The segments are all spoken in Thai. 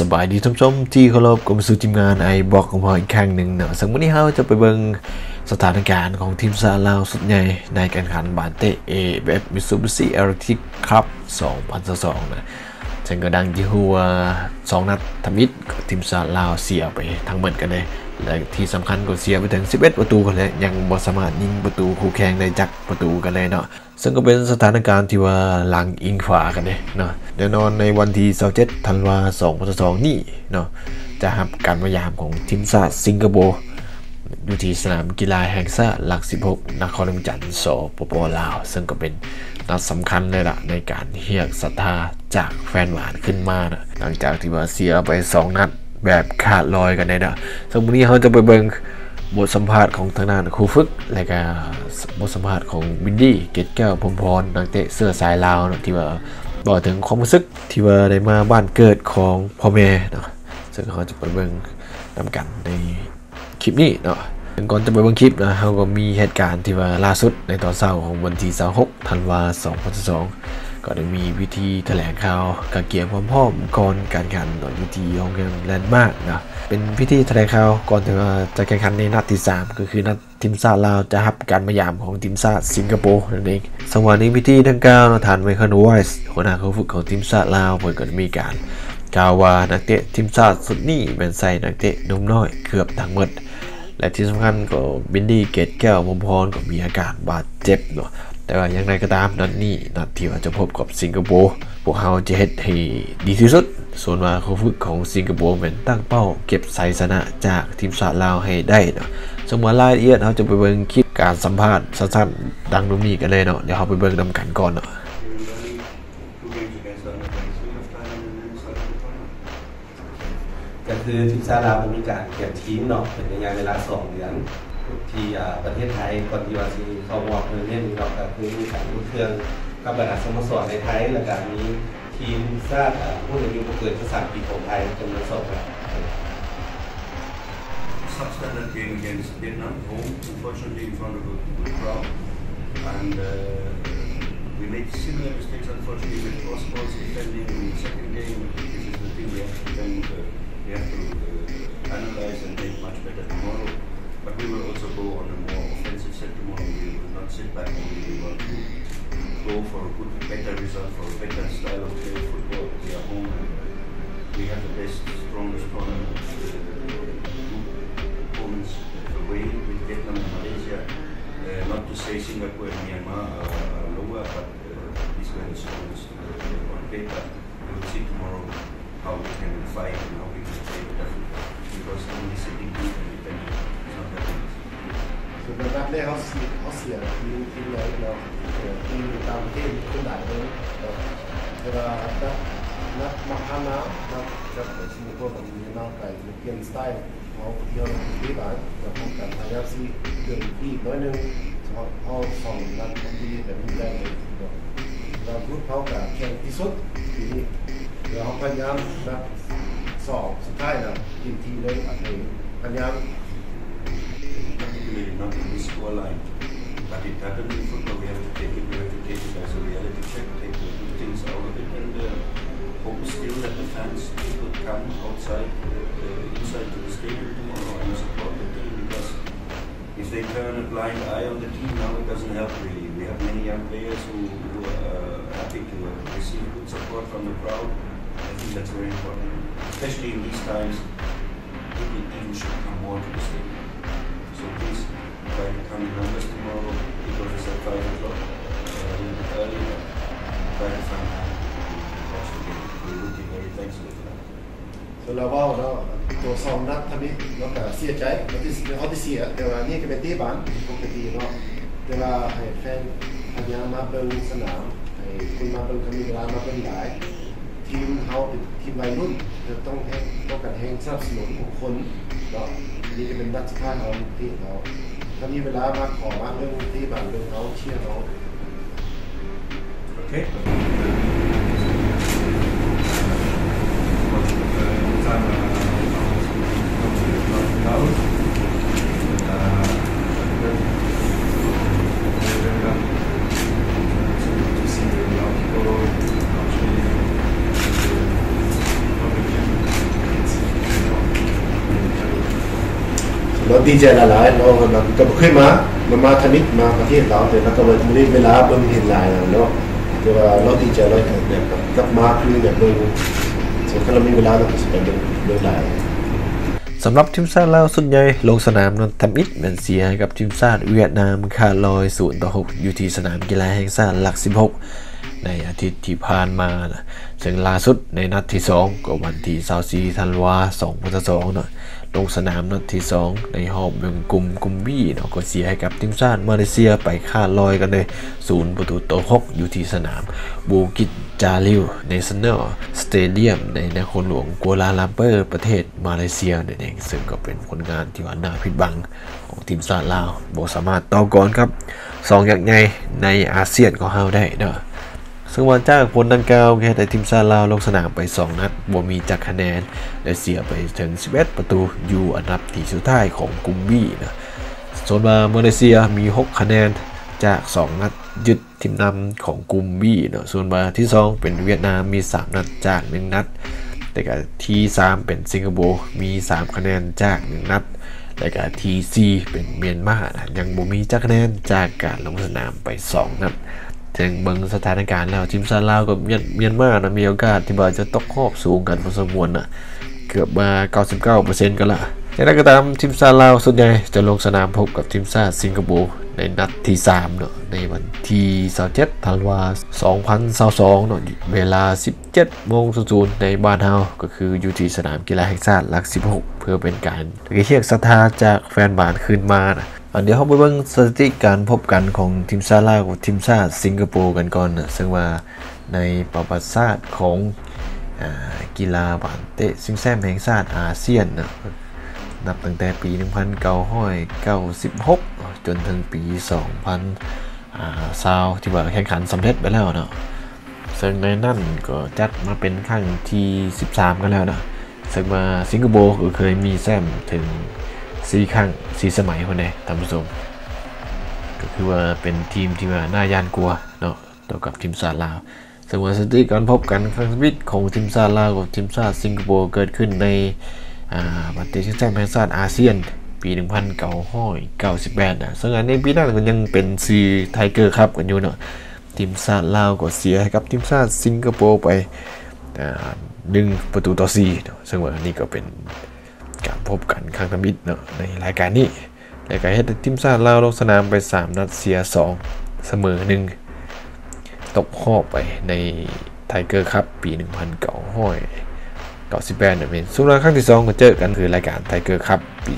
สบายดีท่านผู้ชมที่เคารพกรมสู่ทีมงานไอบอกของพออีกครั้งหนึ่งเนาะซึ่งวันนี้เราจะไปเบิงสถานการณ์ของทีมซาลาวสุดใหญ่ในการแข่งขันบาเตเอเบฟมิซูบิชิเอริทิกครับ2022นะซึ่งก็ดังที่หัวสองนัดทมิดทีมซาลาวเสียไปทั้งหมดกันเลย และที่สำคัญก็เสียไปถึง 11 ประตูกันเลยยังบ่สามารถยิงประตูคู่แข่งได้จักประตูกันเลยเนาะซึ่งก็เป็นสถานการณ์ที่ว่าหลังอิงฝากันเลยเนาะแน่นอนในวันที่27ธันวาคม2022นี่เนาะจะรับการพยายามของทีมชาติสิงคโปร์อยู่ที่สนามกีฬาแห่งชาติหลัก 16 นครหลวงจันทร์สปปลาว ซึ่งก็เป็นนัดสำคัญเลยล่ะในการเรียกศรัทธาจากแฟนหวานขึ้นมานะหลังจากที่ว่าเสียไป 2 นัด แบบขาดลอยกันเลยนะซึ่งวันนี้เขาจะไปเบิ่งบทสัมภาษณ์ของทางด้านครูฝึก และก็บทสัมภาษณ์ของวินดี้เกตแก้วพรมพรนักเตะเสื้อสายลาวนะที่ว่าบอกถึงความรู้สึกที่ว่าได้มาบ้านเกิดของพ่อแม่เนาะซึ่งเขาจะไปเบิ่งนำกันในคลิปนี้เนาะก่อนจะไปเบิ่งคลิปนะเขาก็มีเหตุการณ์ที่ว่าล่าสุดในตอนเช้าของวันที่26ธันวาคม2022 ก็ได้มีวิธีแถลงข่าวกระเกียงความพร้อมก่อนการแข่งขันโดยวิธีของเกมแลนด์มาร์กนะเป็นพิธีแถลงข่าวก่อนจะแข่งขันในนัดที่ 3 ก็คือนัดทีมชาติลาวจะรับการมายามของทีมชาติสิงคโปร์นั่นเองสังหวะนี้พิธีดังกล่าวทานไมเคิลไวส์หัวหน้าผู้ฝึกของทีมชาติลาวเพิ่นก็มีการกล่าวว่านักเตะทีมชาติสุดนี้เป็นใส่นักเตะนุ่มน้อยเกือบทั้งหมดและที่สำคัญก็บินดี้เกตแก้วมมพรก็มีอาการบาดเจ็บเนาะ แต่ว่าอย่างไรก็ตามนัดนี้นัดที่ว่าจะพบกับสิงคโปร์พวกเขาจะเฮ็ดให้ดีที่สุด ส่วนว่าเขาฝึกของสิงคโปร์เป็นตั้งเป้า เก็บไซชนะจากทีมชาติลาวให้ได้เนาะสมมติรายละเอียดเขาจะไปเบิ่งคลิปการสัมภาษณ์สั้นๆดังตรงนี้กันเลยเนาะเดี๋ยวเขาไปเบิ่งนำกันก่อนเนาะก็คือทีมชาติลาวมีการเก็บทีมเนาะเป็นระยะเวลาสองเดือน ที่ประเทศไทยก่อนที่ว่าที่เขาบอกเพื่อนเล่นนี้เราก็คือมีการอุ่นเครื่องกับบรรดาสโมสรในไทยแล้วก็มีทีมชาติผู้อายุบ่เกินภาษาปีของไทยจำนวนสองครับ substandard game against Vietnam, home, unfortunately in front of a good crowd. And uh, we made similar mistakes, unfortunately, with cross balls defending in the second game. This is the thing we have to then, uh, we have to uh, analyze and make much better tomorrow. But we will also go on a more offensive set tomorrow. We will not sit back only. We want to go for a good, better result, for a better style of play football. We are home. and We have the best, strongest tournament. Uh, performance away with Vietnam and Malaysia. Uh, not to say Singapore and Myanmar are, are lower, but แรกเขาเสียเขาเสียทีมทีมใหญ่เราเสียทีมตามประเทศขึ้นหลายเลยเวลานัดนัดมาพานานัดกับสิงคโปร์กับมีน้องไก่เปลี่ยนสไตล์เขาเที่ยวที่บ้านเราพบกันพยายามซีเดินที่น้อยนึงเขาะสองนัดที่แบบนี้ได้เลยเราพูดเขากับแข่งที่สุดทีนี้เดี๋ยวเขาพยายามนัดสองสุดท้ายนะทีมทีเลยอะไรพยายาม not this scoreline. But it happened in football. We have to take it. We have to take it as a reality check. Take the good things out of it, and uh, hope still that the fans could come outside, uh, inside to the stadium tomorrow and support the team. Because if they turn a blind eye on the team now, it doesn't help really. We have many young players who, who are happy to uh, receive good support from the crowd. I think that's very important, especially in these times. People should come more to the stadium. So please try to come in numbers tomorrow because it's at 5 o'clock. Uh, a little bit early, but try to find time to watch the game. We're looking very thankful for that. ส่วนเราว่าเนาตัวสองนัดทำนี้เราก็เสียใจเราที่เขาที่เสียแต่ว่านี่ก็เป็นที่บ้านปกติเนาะแต่ว่าให้แฟนพยายามมาเบิ่งสนามให้คุณมาเบิ่งเขามีเวลามาเบิ่งหลายทีมเขาเป็นทีมวัยรุ่นจะต้องให้ต้องการแห่งสนับสนุนบุคคลเนาะนี่จะเป็นนัดสุดท้ายของที่เขา ถ้ามีเวลามาขอมาเรื่องที่บ้านเรื่องเขาเชียร์เขา Okay? เรา ดีใจหลายๆเราเราก็บ่เคยมามามาทมิตมาประเทศเราแต่เราก็บ่ได้เวลาเบิ่งเห็นหลายเนาะแต่ว่าเราดีใจเราแบบกับมาคือแบบเบิ่งส่วนถ้าเรามีเวลาเราก็สิไปเบิ่งเบิ่งหลายสำหรับทีมชาติลาวสุดใหญ่ลงสนามนันทำอิดแมนเซียกับทีมชาติเวียดนามคาลอย0ต่อ6อยู่ที่สนามกีฬาแห่งชาติหลัก 16 ในอาทิตย์ที่ผ่านมานะ ซึ่งล่าสุดในนัดที่ 2 ก็วันที่24ธันวา2022เนาะลงสนามนัดที่ 2 ในหอบเมืองกลุ่มกลุ่มบี้เนาะก็เสียให้กับทีมชาติมาเลเซียไปค่าลอยกันเลย0ประตูต่อ6อยู่ที่สนามบูกิตจาลิวเนชั่นแนลสเตเดียมในนครหลวงกัวลาลัมเปอร์ประเทศมาเลเซียนั่นเองซึ่งก็เป็นผลงานที่ว่าน่าผิดบังของทีมชาติลาวบ่สามารถต่อกรครับสองอย่างใหญ่ในอาเซียนของเฮาได้เนาะ ซึ่งวันจากผลดังกล่าวแค่แต่ทีมชาลาวลงสนามไป 2 นัดบ่มีจักคะแนน และเสียไปถึง 11 ประตูอยู่อันดับที่สุดท้ายของกลุ่มบีนะส่วนมามาเลเซียมี 6 คะแนนจาก 2 นัดยึดทีมนำของกลุ่มบีเนาะส่วนมาที่ 2 เป็นเวียดนามมี 3 นัดจาก 1 นัด แต่ก็ที่ 3 เป็นสิงคโปร์มี 3 คะแนนจาก 1 นัดและก็ทีซีเป็นเมียนมานะยังบ่มีจักคะแนนจากการลงสนามไป 2 นัด ถึงบิ่งสถานการณ์แล้วทีมชาลาวกับเมียนมียนมานะมีโอกาสที่ว่าจะตกรอบสูงกันพอสมควรนะเกือบมา 99%กันละอย่างไรก็ตามทีมชาติลาวส่วนใหญ่จะลงสนามพบกับทีมชาติสิงคโปร์ในนัดที่3เนาะในวันที่27ธันวาคม2022เนาะเวลา 17โมง00ในบ้านเฮาก็คืออยู่ที่สนามกีฬาแห่งชาติหลัก 16 เพื่อเป็นการเรียกศรัทธาจากแฟนบ้านคืนมานะ เดี๋ยวเราไปเบิ่งสถิติการพบกันของทีมชาลากับทีมชาติสิงคโปร์กันก่อนนะซึ่งว่าในประวัติศาสตร์ของอกีฬาบานเตะซิงแซมแห่งชาติอาเซียนนะนับตั้งแต่ปี 1996 จนถึงปี 2000อ่าซาวที่ว่าแข่งขันสำเร็จไปแล้วเนาะซึ่งในนั่นก็จัดมาเป็นครั้งที่ 13 กันแล้วนะซึ่งมาสิงคโปร์ก็เคยมีแซมถึง 4ครั้ง4สมัยคนใดท่านผู้ชมก็คือว่าเป็นทีมที่ว่าน่ายานกลัวเนาะต่อกับทีมชาลาวซึ่งว่าสถิติการพบกันครั้งชีวิตของทีมชาลาวกับทีมชาติสิงคโปร์เกิดขึ้นในอ่าบัตรเตชิงแชมป์แห่งชาติอาเซียน ปี 1998นะซึ่งอันในปีนั้นก็ยังเป็นซีไทเกอร์ครับกันอยู่เนาะทีมชาติลาวก็เสียให้กับทีมชาติสิงคโปร์ไปหนึ่งประตูต่อ4เนาะซึ่งว่านี่ก็เป็น การพบกันครั้งทมิตรเนาะในรายการนี้รายการเฮดทีมชาติลาวลงสนามไป 3 นัดเสีย 2 เสมอ 1 ตกรอบไปในไทเกอร์ครับปี 1900 98เนี่ยเป็นสุดท้าครั้งที่ 2 ก็เจอกันคือรายการไทเกอร์คัพปี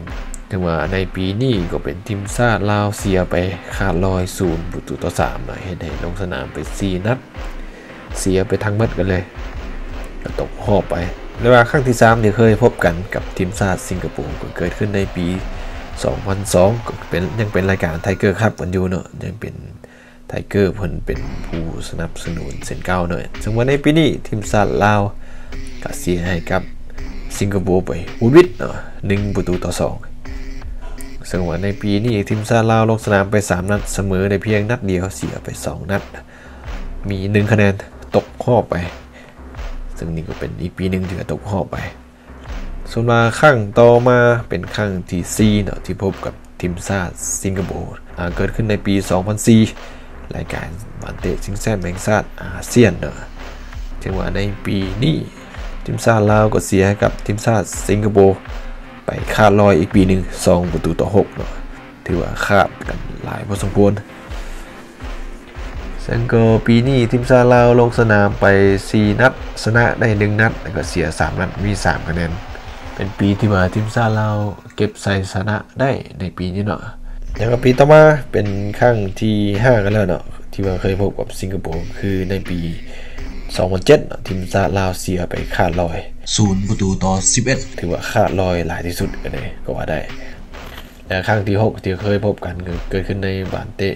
2 ถึงว่าในปีนี้ก็เป็นทีมชาติลาวเสียไปขาดลอยศูนย์ประตูต่อ3นะเห็นให้ลงสนามไป 4 นัด เสียไปทั้งหมดกันเลยก็ตกหอบไป แล้วว่าครั้งที่3ที่เคยพบกันกับทีมชาติสิงคโปร์ก็เกิดขึ้นในปี 2002ก็เป็นยังเป็นรายการไทเกอร์คัพกันอยู่เนาะยังเป็นไทเกอร์เพิ่นเป็นผู้สนับสนุนเส้นเก้าหน่อยซึ่งว่าในปีนี้ทีมชาติลาวก็เสียให้กับสิงคโปร์ไปอุดวิดเนาะหนึ่งประตูต่อสองซึ่งว่าในปีนี้ทีมชาติลาวลงสนามไป 3 นัดเสมอในเพียงนัดเดียวเสียไป 2 นัด มี 1 คะแนนตกรอบไป ซึ่งนี่ก็เป็นอีกปีหนึ่งที่ตกรอบไป ส่วนมาข้างต่อมาเป็นข้างที่4เนาะที่พบกับทีมชาติสิงคโปร์เกิดขึ้นในปี 2004 รายการบานเตะซิงแซมแห่งชาติอาเซียนเนาะถึงว่าในปีนี้ทีมชาติลาวก็เสียกับทีมชาติสิงคโปร์ไปคาดลอยอีกปีหนึ่ง2ประตูต่อ6เนาะถือว่าคาดกันหลายพอสมควร ซึ่งก็ปีนี้ทีมชาติลาวลงสนามไป 4 นัด ชนะได้ 1 นัด แล้วก็เสีย 3 นัด มี 3 คะแนน เป็นปีที่มาทีมชาติลาวเก็บใส่ชนะได้ในปีนี้เนาะแล้วก็ปีต่อมาเป็นครั้งที่ 5 กันแล้วเนาะที่ว่าเคยพบกับสิงคโปร์คือในปี 2007ทีมชาติลาวเสียไปขาดลอยศูนย์ประตูต่อ 11 ถือว่าขาดลอยหลายที่สุดกันเลยก็ว่าได้และครั้งที่ 6 ที่เคยพบกันคือเกิดขึ้นในบานเตะ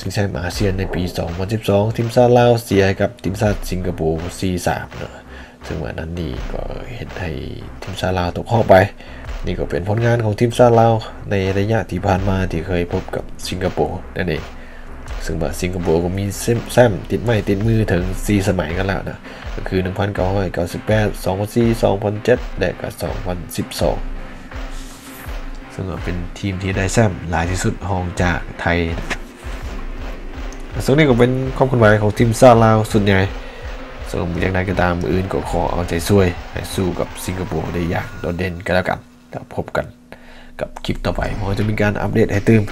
ซิงแชมป์อาเซียนในปี 2012 ทีมชาติลาวเสียกับทีมชาติสิงคโปร์ 4-3 เนาะซึ่งวันนั้นนี่ก็เห็นให้ทีมชาติลาวตกรอไป นี่ก็เป็นผลงานของทีมชาติลาวในระยะที่ผ่านมาที่เคยพบกับสิงคโปร์นั่นเองซึ่งว่าสิงคโปร์ก็มีแซมติดไม้ติดมือถึง 4 สมัยกันแล้วนะ ก็คือ 1998 2004 2007 และก็ 2012 ซึ่งก็เป็นทีมที่ได้แซมหลายที่สุดห้องจากไทย ซึ่งนี่ก็เป็นความเคลื่อนไหวของทีมซาลาวส่วนใหญ่ส่วนอย่างไรก็ตามออื่นก็ขอเอาใจช่วยให้สู้กับสิงคโปร์ได้อย่างโดดเด่นกันแล้วกันแล้วพบกันกับคลิปต่อไปผมจะมีการอัปเดตให้ตื่ม